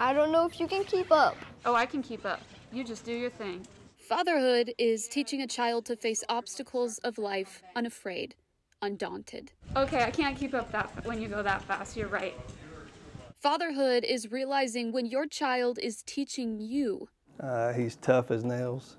I don't know if you can keep up. Oh, I can keep up. You just do your thing. Fatherhood is teaching a child to face obstacles of life unafraid, undaunted. Okay, I can't keep up that when you go that fast. You're right. Fatherhood is realizing when your child is teaching you. Uh, he's tough as nails.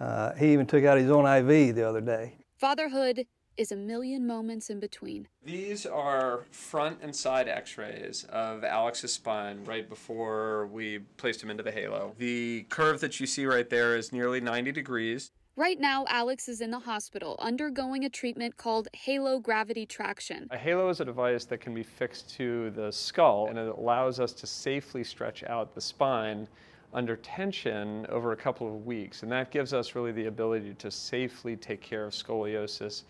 Uh, he even took out his own IV the other day. Fatherhood is a million moments in between. These are front and side x-rays of Alex's spine right before we placed him into the halo. The curve that you see right there is nearly 90 degrees. Right now, Alex is in the hospital undergoing a treatment called halo gravity traction. A halo is a device that can be fixed to the skull and it allows us to safely stretch out the spine under tension over a couple of weeks. And that gives us really the ability to safely take care of scoliosis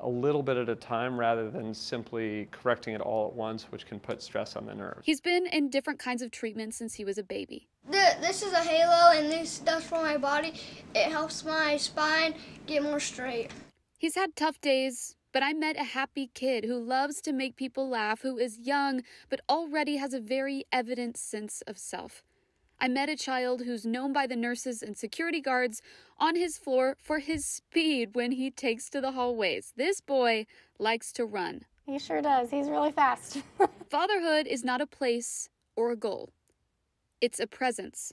a little bit at a time rather than simply correcting it all at once, which can put stress on the nerves. He's been in different kinds of treatments since he was a baby. This is a halo, and this does for my body. It helps my spine get more straight. He's had tough days, but I met a happy kid who loves to make people laugh, who is young, but already has a very evident sense of self. I met a child who's known by the nurses and security guards on his floor for his speed when he takes to the hallways. This boy likes to run. He sure does. He's really fast. Fatherhood is not a place or a goal, it's a presence.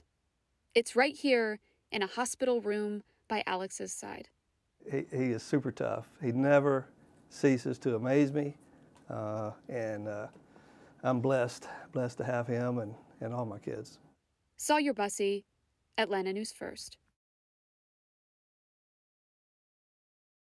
It's right here in a hospital room by Alex's side. He, he is super tough. He never ceases to amaze me, uh, and uh, I'm blessed, blessed to have him and, and all my kids. Sawyer Buccy, Atlanta News First.